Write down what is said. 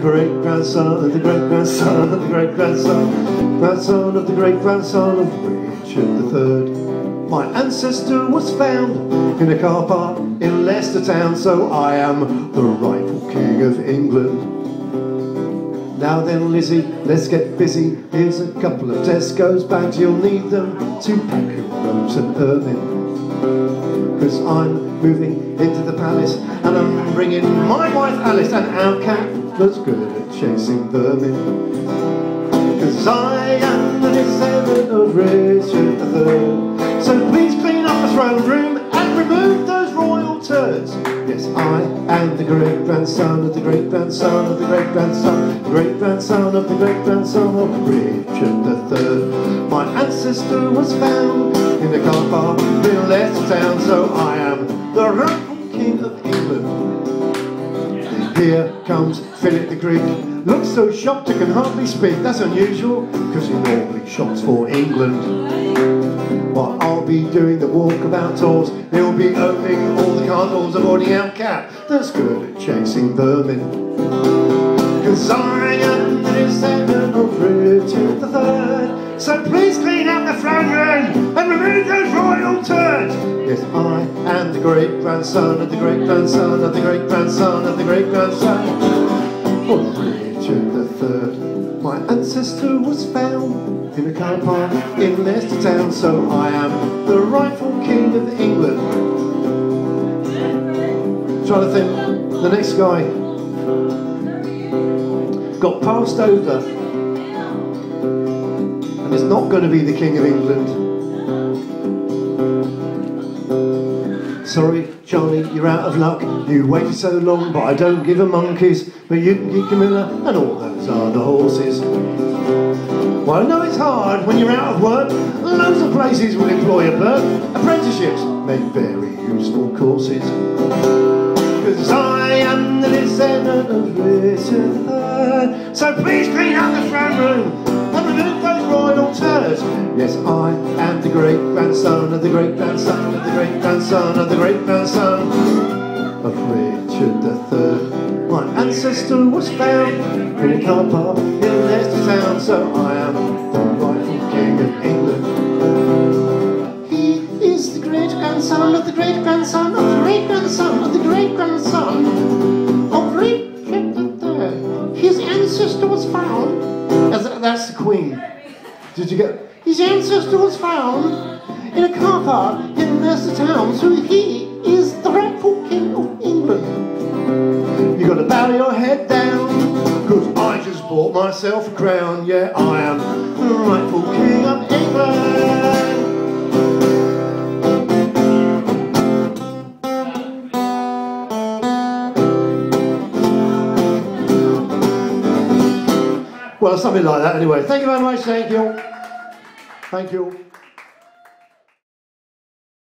great grandson of the great grandson of the great grandson, grandson of the great grandson of Richard the Third. My ancestor was found in a car park in Leicester town, so I am the rightful king of England. Now then, Lizzie, let's get busy. Here's a couple of Tesco's bags, you'll need them to pack your robes and ermine. Cause I'm moving into the palace and I'm bringing my wife Alice and our cat that's good at chasing vermin. Cause I am the descendant of Richard III. So please clean up the throne room and remove those royal turds. Yes, I am the great grandson of the great grandson of the great grandson, great grandson of the great grandson of Richard III. My ancestor was found in a car park in Leicester town, so I am the rightful king of England. Here comes Philip the Greek. Looks so shocked he can hardly speak. That's unusual, because he normally shops for England. While I'll be doing the walkabout tours, he'll be opening all the car doors avoiding our cat that's good at chasing vermin. Cause I the great grandson of the great grandson of the great grandson of the great grandson of Richard III. My ancestor was found in a car park in Leicester town, so I am the rightful king of England. Trying to think, the next guy got passed over and is not going to be the king of England. Sorry, Charlie, you're out of luck. You waited so long, but I don't give a monkey's. But you can keep Camilla, and all those are the horses. Well, I know it's hard when you're out of work. Loads of places will employ a clerk. Apprenticeships make very useful courses. Cause I am the descendant of Richard. So please clean up the front room and remove those royal turds. Yes, I the great grandson of the great grandson of the great grandson of the great grandson of Richard III. My ancestor was found in a car park in Leicester town, so I am the rightful king of England. He is the great grandson of the great grandson of the great grandson of the great grandson of Richard III. His ancestor was found. As, that's the Queen. Did you get? His ancestor was found in a car park in Leicester town, so he is the rightful king of England. You gotta bow your head down, cause I just bought myself a crown. Yeah, I am the rightful king of England. Well, something like that anyway. Thank you very much, thank you. Thank you.